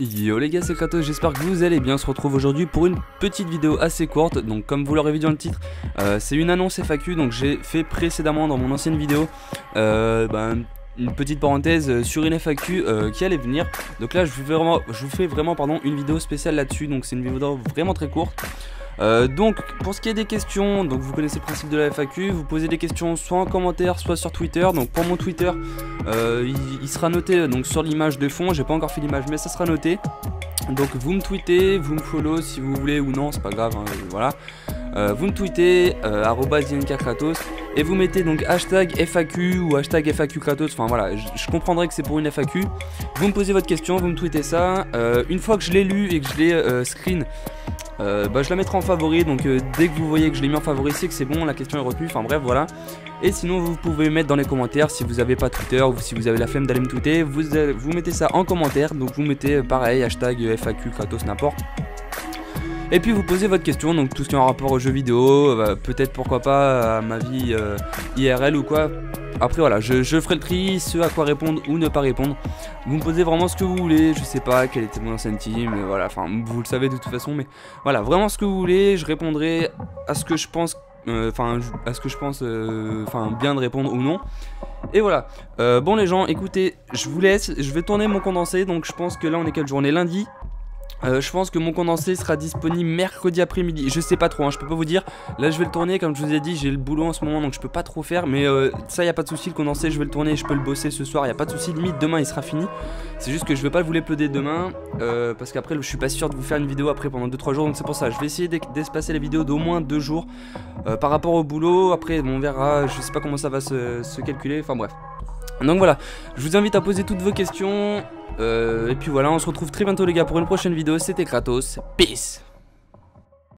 Yo les gars c'est Kratos, j'espère que vous allez bien, on se retrouve aujourd'hui pour une petite vidéo assez courte, donc comme vous l'aurez vu dans le titre, euh, c'est une annonce FAQ, donc j'ai fait précédemment dans mon ancienne vidéo euh, bah, une petite parenthèse sur une FAQ euh, qui allait venir, donc là je vous fais vraiment, je vous fais vraiment pardon, une vidéo spéciale là-dessus, donc c'est une vidéo vraiment très courte. Euh, donc pour ce qui est des questions, donc vous connaissez le principe de la FAQ, vous posez des questions soit en commentaire, soit sur Twitter. Donc pour mon Twitter, euh, il, sera noté euh, donc sur l'image de fond. J'ai pas encore fait l'image, mais ça sera noté. Donc vous me tweetez, vous me follow si vous voulez ou non, c'est pas grave, hein, voilà. Vous me tweetez Kratos et vous mettez donc hashtag FAQ ou hashtag FAQ Kratos. Enfin voilà, je, comprendrai que c'est pour une FAQ. Vous me posez votre question, vous me tweetez ça. une fois que je l'ai lu et que je l'ai screen, euh, bah, je la mettrai en favori, donc euh, dès que vous voyez que je l'ai mis en favori, c'est que c'est bon, la question est retenue, enfin bref, voilà. Et sinon, vous pouvez mettre dans les commentaires, si vous n'avez pas Twitter ou si vous avez la flemme d'aller me tweeter, vous, vous mettez ça en commentaire, donc vous mettez euh, pareil, hashtag FAQ, Kratos, n'importe. Et puis vous posez votre question, donc tout ce qui est en rapport aux jeux vidéo, peut-être pourquoi pas à ma vie IRL ou quoi, après voilà, je, ferai le tri, ce à quoi répondre ou ne pas répondre. Vous me posez vraiment ce que vous voulez, je sais pas quelle était mon ancienne team, voilà, enfin vous le savez de toute façon, mais voilà, vraiment ce que vous voulez, je répondrai à ce que je pense, euh, enfin à ce que je pense, euh, enfin bien de répondre ou non. Et voilà, euh, bon les gens, écoutez, je vous laisse, je vais tourner mon condensé, donc je pense que là on est quelle journée? Lundi euh, je pense que mon condensé sera disponible mercredi après-midi. Je sais pas trop, hein, je peux pas vous dire. Là, je vais le tourner, comme je vous ai dit, j'ai le boulot en ce moment, donc je peux pas trop faire. Mais euh, ça, y a pas de souci. Le condensé, je vais le tourner, je peux le bosser ce soir. Y a pas de souci. Limite, demain, il sera fini. C'est juste que je vais pas vous l'éploder demain, euh, parce qu'après, je suis pas sûr de vous faire une vidéo après pendant 2-3 jours. Donc c'est pour ça. Je vais essayer d'espacer les vidéos d'au moins 2 jours par rapport au boulot. Après, on verra. Je sais pas comment ça va se calculer. Enfin bref. Donc voilà, je vous invite à poser toutes vos questions. Euh, et puis voilà, on se retrouve très bientôt les gars pour une prochaine vidéo. C'était Kratos. Peace